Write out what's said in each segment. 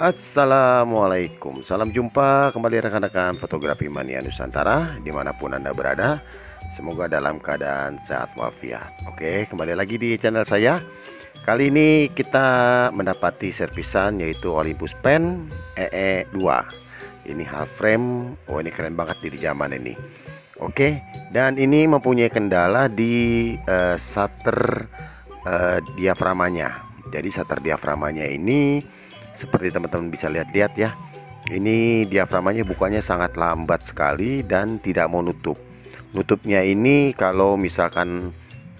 Assalamualaikum. Salam jumpa kembali rekan-rekan fotografi mania Nusantara Di mana pun anda berada. Semoga dalam keadaan sehat walafiat. Oke kembali lagi di channel saya. Kali ini kita mendapati servisan yaitu Olympus Pen EE2 Ini half frame. Oh ini keren banget di zaman ini. Oke dan ini mempunyai kendala di uh, shutter uh, diaframanya. Jadi shutter diaframanya ini seperti teman-teman bisa lihat-lihat ya. Ini diaframanya bukanya sangat lambat sekali dan tidak mau nutup. Nutupnya ini kalau misalkan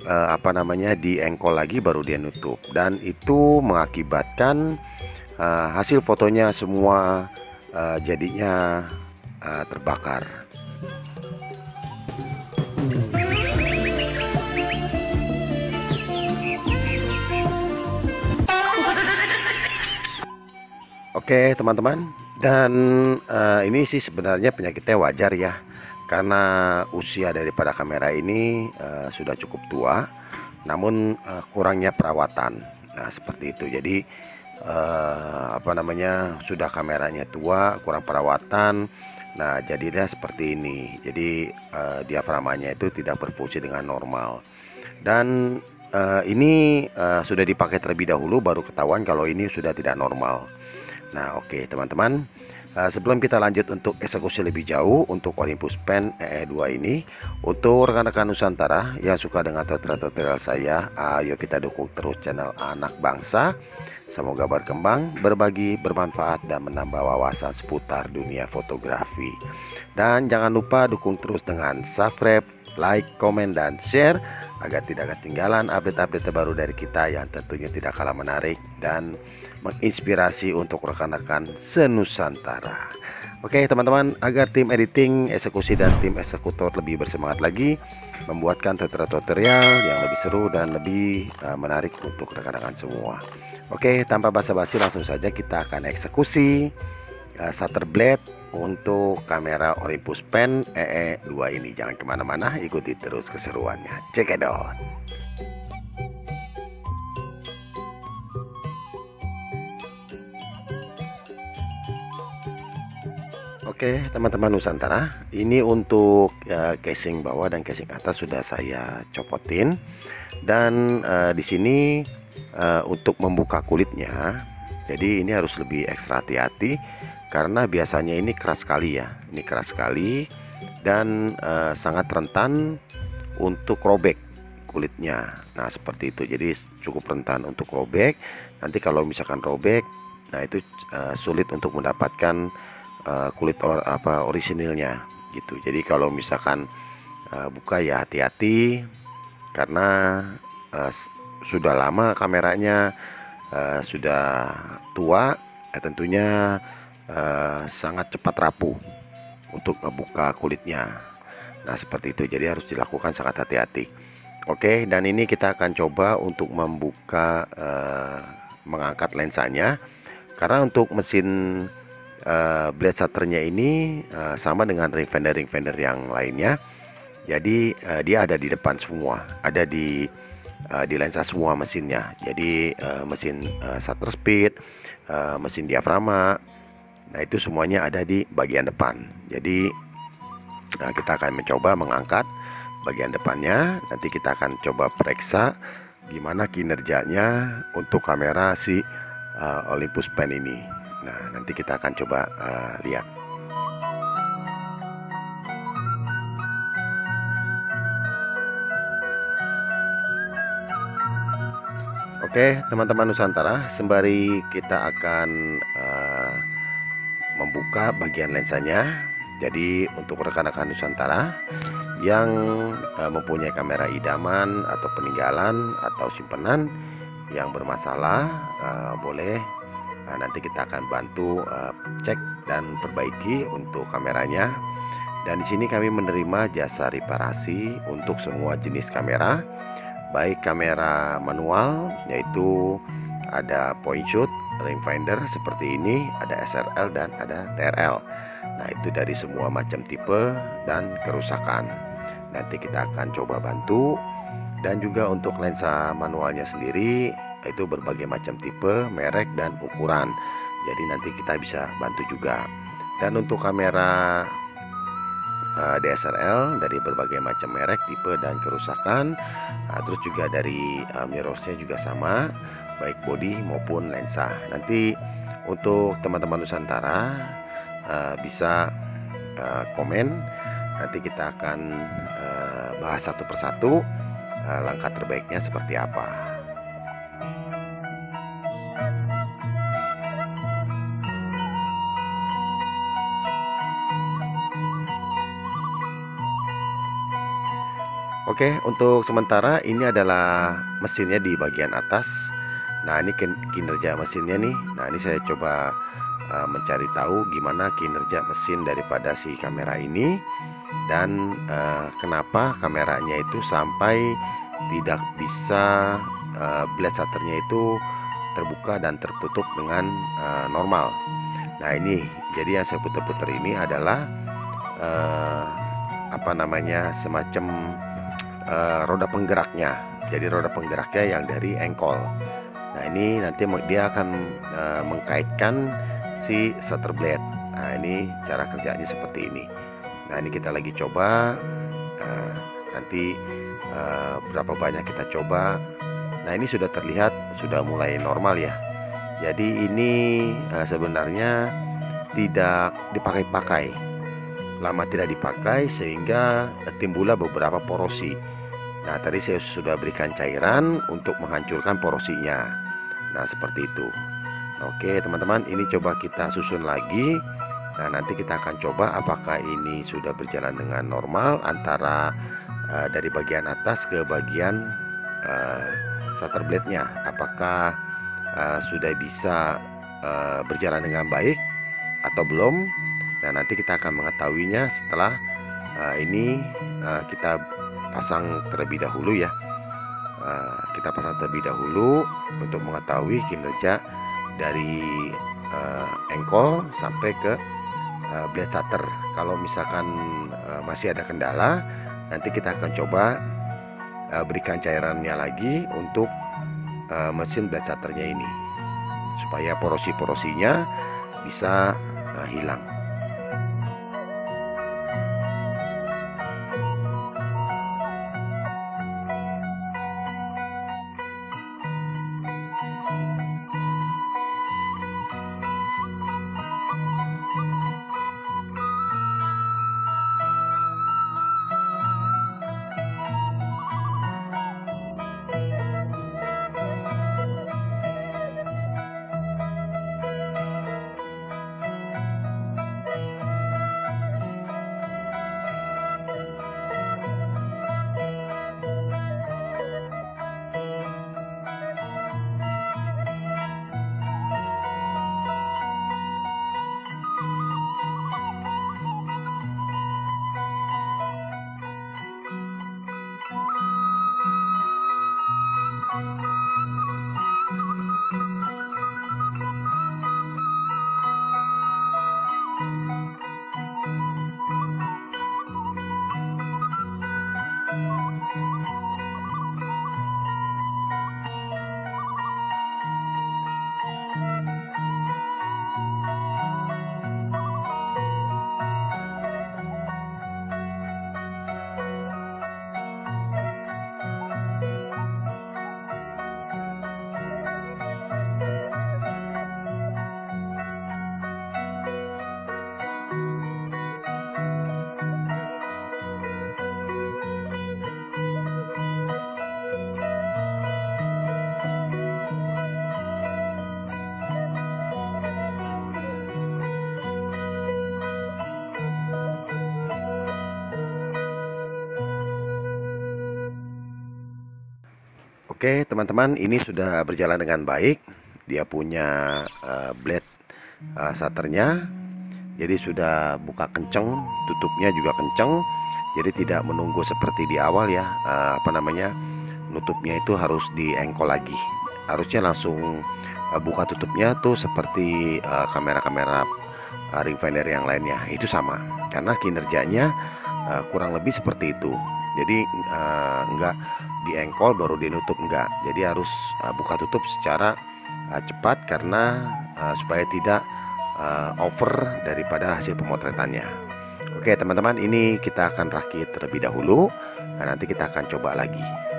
eh, apa namanya di engkol lagi baru dia nutup. Dan itu mengakibatkan eh, hasil fotonya semua eh, jadinya eh, terbakar Oke teman-teman. Dan uh, ini sih sebenarnya penyakitnya wajar ya. Karena usia daripada kamera ini uh, sudah cukup tua. Namun uh, kurangnya perawatan. Nah seperti itu. Jadi uh, apa namanya sudah kameranya tua kurang perawatan. Nah jadinya seperti ini. Jadi uh, diaframanya itu tidak berfungsi dengan normal. Dan uh, ini uh, sudah dipakai terlebih dahulu baru ketahuan kalau ini sudah tidak normal Nah oke okay, teman-teman. Uh, Sebelum kita lanjut untuk eksekusi lebih jauh Untuk Olympus Pen EE2 ini Untuk rekan-rekan Nusantara Yang suka dengan tutorial-tutorial saya Ayo kita dukung terus channel anak bangsa Semoga berkembang, berbagi, bermanfaat Dan menambah wawasan seputar dunia fotografi Dan jangan lupa dukung terus dengan subscribe like, komen, dan share agar tidak ketinggalan update-update terbaru dari kita yang tentunya tidak kalah menarik dan menginspirasi untuk rekan-rekan senusantara. Oke teman-teman, agar tim editing, eksekusi, dan tim eksekutor lebih bersemangat lagi membuatkan tutorial-tutorial yang lebih seru dan lebih uh, menarik untuk rekan-rekan semua. Oke, tanpa basa-basi langsung saja kita akan eksekusi uh, shutter blade untuk kamera Olympus Pen EE2 ini. Jangan ke mana-mana ikuti terus keseruannya. Out Oke teman-teman Nusantara ini untuk uh, casing bawah dan casing atas sudah saya copotin. Dan uh, di sini uh, untuk membuka kulitnya jadi ini harus lebih ekstra hati-hati karena biasanya ini keras sekali ya. Ini keras sekali dan uh, sangat rentan untuk robek kulitnya. Nah seperti itu. Jadi cukup rentan untuk robek. Nanti kalau misalkan robek nah itu uh, sulit untuk mendapatkan uh, kulit or, apa orisinilnya gitu. Jadi kalau misalkan uh, buka ya hati-hati karena uh, sudah lama kameranya uh, sudah tua ya tentunya uh, sangat cepat rapuh untuk membuka kulitnya. Nah seperti itu. Jadi harus dilakukan sangat hati-hati. Oke dan ini kita akan coba untuk membuka uh, mengangkat lensanya. Karena untuk mesin uh, blade shutternya ini uh, sama dengan ring fender ring fender yang lainnya. Jadi uh, dia ada di depan semua. Ada di uh, di lensa semua mesinnya. Jadi uh, mesin uh, shutter speed uh, mesin diaframa. Nah itu semuanya ada di bagian depan. Jadi nah, kita akan mencoba mengangkat bagian depannya. Nanti kita akan coba periksa gimana kinerjanya untuk kamera si uh, Olympus Pen ini Nah nanti kita akan coba uh, lihat. Oke teman-teman Nusantara Sembari kita akan uh, membuka bagian lensanya jadi untuk rekan-rekan Nusantara yang uh, mempunyai kamera idaman atau peninggalan atau simpenan yang bermasalah uh, boleh uh, nanti kita akan bantu uh, cek dan perbaiki untuk kameranya. Dan di sini kami menerima jasa reparasi untuk semua jenis kamera. Baik kamera manual yaitu ada point shoot rangefinder seperti ini ada SRL dan ada TRL nah itu dari semua macam tipe dan kerusakan. Nanti kita akan coba bantu. Dan juga untuk lensa manualnya sendiri itu berbagai macam tipe, merek dan ukuran. Jadi nanti kita bisa bantu juga. Dan untuk kamera uh, eh, DSLR dari berbagai macam merek, tipe dan kerusakan. Uh, terus juga dari uh, mirrorsnya juga sama, baik body maupun lensa. Nanti untuk teman-teman Nusantara uh, bisa uh, komen. Nanti kita akan uh, bahas satu persatu uh, langkah terbaiknya seperti apa. Oke, untuk sementara ini adalah mesinnya di bagian atas. Nah, ini kinerja mesinnya nih. Nah, ini saya coba uh, mencari tahu gimana kinerja mesin daripada si kamera ini dan uh, kenapa kameranya itu sampai tidak bisa uh, blade shutternya itu terbuka dan tertutup dengan uh, normal. Nah, ini jadi yang saya putar-putar ini adalah uh, apa namanya semacam uh, roda penggeraknya. Jadi roda penggeraknya yang dari engkol. Nah ini nanti dia akan uh, mengkaitkan si shutter blade. Nah ini cara kerjanya seperti ini. Nah ini kita lagi coba. Uh, nanti uh, berapa banyak kita coba. Nah ini sudah terlihat sudah mulai normal ya. Jadi ini uh, sebenarnya tidak dipakai-pakai lama tidak dipakai sehingga timbullah beberapa porosi Nah, tadi saya sudah berikan cairan untuk menghancurkan porosinya. Nah, seperti itu. Oke, teman-teman, ini coba kita susun lagi. Nah, nanti kita akan coba apakah ini sudah berjalan dengan normal antara uh, dari bagian atas ke bagian uh, shutter blade-nya. Apakah uh, sudah bisa uh, berjalan dengan baik atau belum? Nah, nanti kita akan mengetahuinya setelah uh, ini uh, kita pasang terlebih dahulu ya. Uh, kita pasang terlebih dahulu untuk mengetahui kinerja dari uh, engkol sampai ke uh, blade shutter kalau misalkan masih ada kendala nanti kita akan coba berikan cairannya lagi untuk mesin blade shutternya ini. Supaya porosi-porosinya bisa uh, hilang Oke, teman-teman, ini sudah berjalan dengan baik. Dia punya uh, blade uh, shutternya, jadi sudah buka kenceng, tutupnya juga kenceng. Jadi tidak menunggu seperti di awal ya, uh, apa namanya, nutupnya itu harus diengkol lagi. Harusnya langsung uh, buka tutupnya tuh seperti kamera-kamera uh, uh, ring finder yang lainnya. Itu sama, karena kinerjanya uh, kurang lebih seperti itu. Jadi uh, enggak diengkol baru dinutup enggak. Jadi harus uh, buka tutup secara uh, cepat karena uh, supaya tidak uh, over daripada hasil pemotretannya. Oke teman-teman ini kita akan rakit terlebih dahulu. Nah, nanti kita akan coba lagi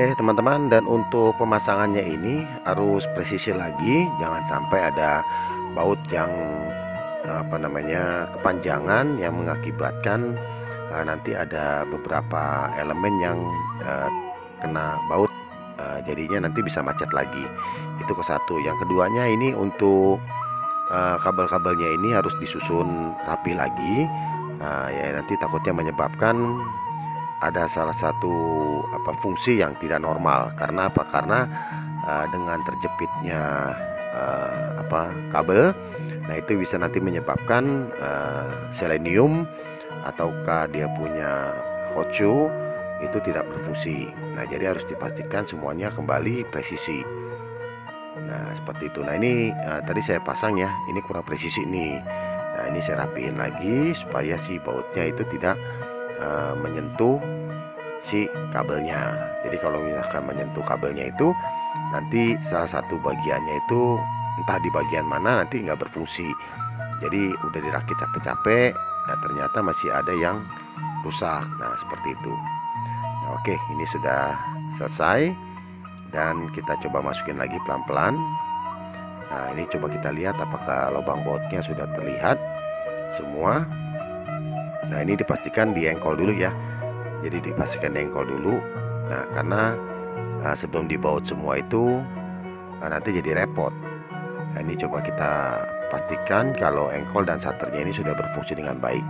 Oke teman-teman dan untuk pemasangannya ini harus presisi lagi jangan sampai ada baut yang apa namanya kepanjangan yang mengakibatkan uh, nanti ada beberapa elemen yang uh, kena baut uh, jadinya nanti bisa macet lagi. Itu ke satu. Yang keduanya ini untuk kabel-kabelnya ini harus disusun rapi lagi uh, ya nanti takutnya menyebabkan ada salah satu apa fungsi yang tidak normal. Karena apa? Karena uh, dengan terjepitnya uh, apa kabel nah itu bisa nanti menyebabkan uh, selenium ataukah dia punya hot shoe itu tidak berfungsi. Nah jadi harus dipastikan semuanya kembali presisi. Nah seperti itu. Nah ini uh, tadi saya pasang ya ini kurang presisi nih. Nah ini saya rapiin lagi supaya si bautnya itu tidak uh, menyentuh si kabelnya. Jadi kalau misalkan menyentuh kabelnya itu nanti salah satu bagiannya itu entah di bagian mana nanti nggak berfungsi. Jadi udah dirakit capek-capek nah ternyata masih ada yang rusak. Nah seperti itu. Nah oke ini sudah selesai. Dan kita coba masukin lagi pelan-pelan. Nah ini coba kita lihat apakah lubang bautnya sudah terlihat semua nah ini dipastikan di engkol dulu ya. Jadi dipastikan engkol dulu. Nah karena nah, sebelum dibaut semua itu nah, nanti jadi repot. Nah, ini coba kita pastikan kalau engkol dan shutternya ini sudah berfungsi dengan baik.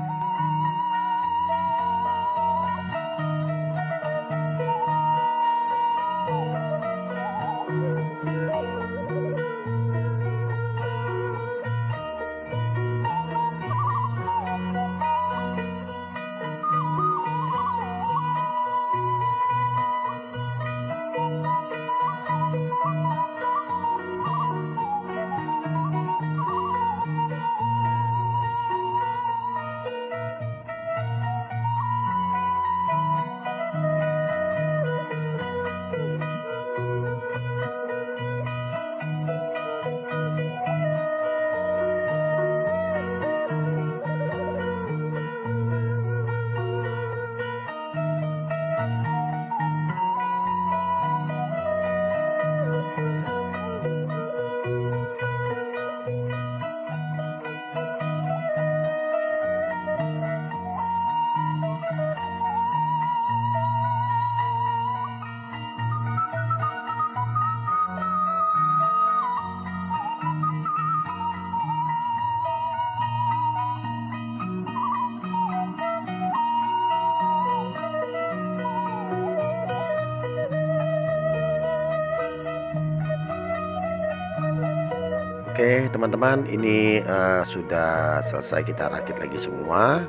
Oke teman-teman ini uh, sudah selesai kita rakit lagi semua.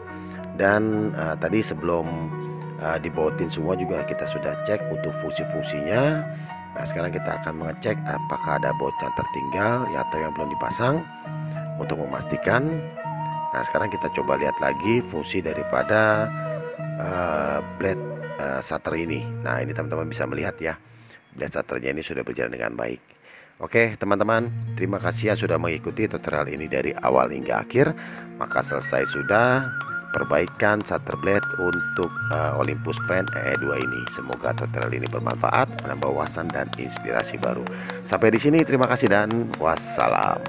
Dan uh, tadi sebelum uh, dibautin semua juga kita sudah cek untuk fungsi-fungsinya. Nah sekarang kita akan mengecek apakah ada baut yang tertinggal ya atau yang belum dipasang untuk memastikan. Nah sekarang kita coba lihat lagi fungsi daripada uh, blade uh, shutter ini. Nah ini teman-teman bisa melihat ya. Blade shutternya ini sudah berjalan dengan baik Oke teman-teman terima kasih ya sudah mengikuti tutorial ini dari awal hingga akhir. Maka selesai sudah perbaikan shutter blade untuk uh, Olympus Pen E2 ini. Semoga tutorial ini bermanfaat menambah wawasan dan inspirasi baru. Sampai di sini terima kasih dan wassalam